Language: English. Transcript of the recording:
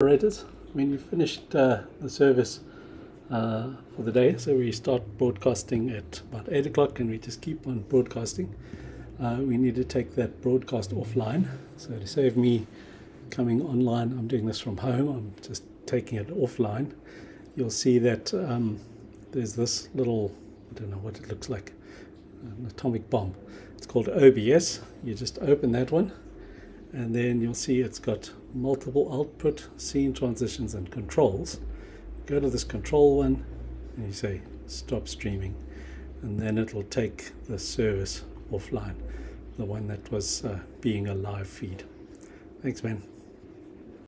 operators, when you finished uh, the service uh, for the day, so we start broadcasting at about 8 o'clock and we just keep on broadcasting, uh, we need to take that broadcast offline. So to save me coming online, I'm doing this from home, I'm just taking it offline. You'll see that um, there's this little, I don't know what it looks like, an atomic bomb. It's called OBS. You just open that one and then you'll see it's got multiple output scene transitions and controls. Go to this control one and you say stop streaming. And then it'll take the service offline the one that was uh, being a live feed. Thanks man